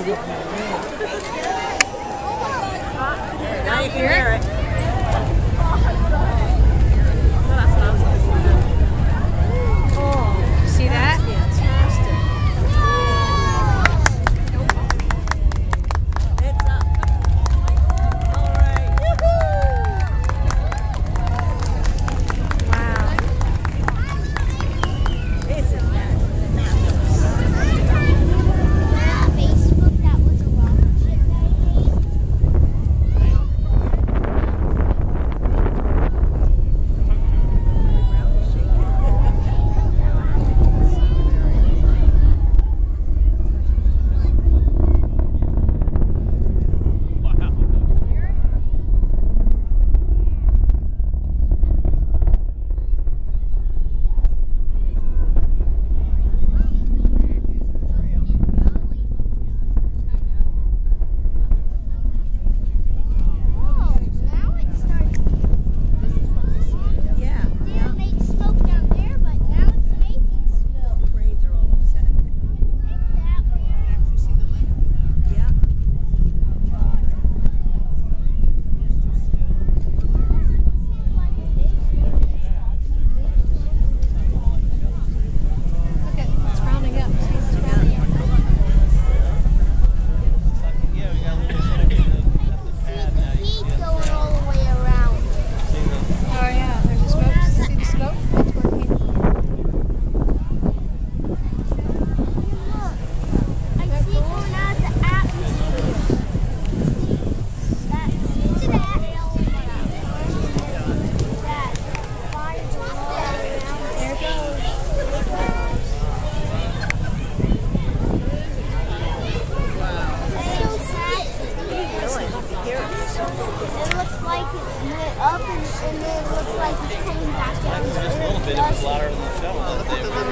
Now you can hear it. up and, then it looks like it's coming back down. It's just a little bit of a ladder on the shovel.